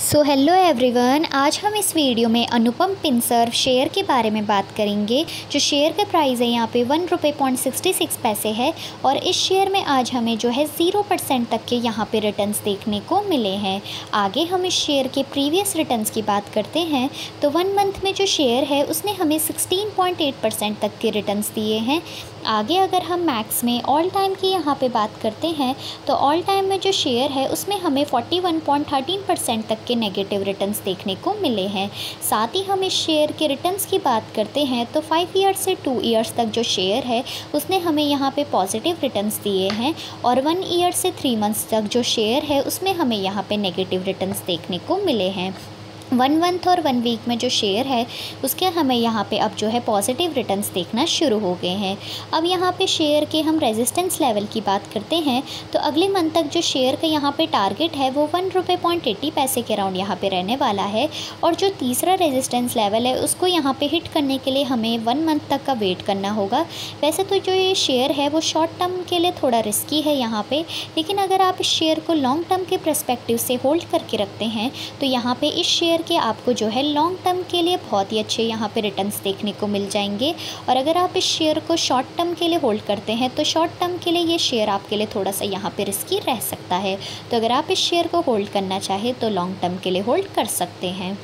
So hello everyone आज हम इस वीडियो में अनुपम पिंसर्व शेयर के बारे में बात करेंगे, जो शेयर का प्राइस है यहाँ पे वन रुपये पॉइंट सिक्सटी सिक्स पैसे है और इस शेयर में आज हमें जो है ज़ीरो परसेंट तक के यहाँ पे रिटर्न्स देखने को मिले हैं। आगे हम इस शेयर के प्रीवियस रिटर्न्स की बात करते हैं। तो वन मंथ में जो शेयर है, उसने हमें सिक्सटीन पॉइंट एट परसेंट तक के रिटर्न्स दिए हैं। आगे अगर हम मैक्स में ऑल टाइम की यहाँ पे बात करते हैं तो ऑल टाइम में जो शेयर है, उसमें हमें forty one point thirteen percent तक के नेगेटिव रिटर्न्स देखने को मिले हैं। साथ ही हम इस शेयर के रिटर्न्स की बात करते हैं तो फाइव ईयर्स से टू ईयर्स तक जो शेयर है, उसने हमें यहाँ पर पॉजिटिव रिटर्न्स दिए हैं और वन ईयर से थ्री मंथ्स तक जो शेयर है, उसमें हमें यहाँ पर नेगेटिव रिटर्न्स देखने को मिले हैं। वन मंथ और वन वीक में जो शेयर है, उसके हमें यहाँ पे अब जो है पॉजिटिव रिटर्न्स देखना शुरू हो गए हैं। अब यहाँ पे शेयर के हम रेजिस्टेंस लेवल की बात करते हैं तो अगले मंथ तक जो शेयर का यहाँ पे टारगेट है, वो वन रुपये पॉइंट एट्टी पैसे के अराउंड यहाँ पे रहने वाला है। और जो तीसरा रेजिस्टेंस लेवल है, उसको यहाँ पर हिट करने के लिए हमें वन मंथ तक का वेट करना होगा। वैसे तो जो ये शेयर है, वो शॉर्ट टर्म के लिए थोड़ा रिस्की है यहाँ पर लेकिन अगर आप इस शेयर को लॉन्ग टर्म के प्रस्पेक्टिव से होल्ड करके रखते हैं तो यहाँ पर इस शेयर करके आपको जो है लॉन्ग टर्म के लिए बहुत ही अच्छे यहाँ पे रिटर्न्स देखने को मिल जाएँगे। और अगर आप इस शेयर को शॉर्ट टर्म के लिए होल्ड करते हैं तो शॉर्ट टर्म के लिए ये शेयर आपके लिए थोड़ा सा यहाँ पर रिस्की रह सकता है। तो अगर आप इस शेयर को होल्ड करना चाहें तो लॉन्ग टर्म के लिए होल्ड कर सकते हैं।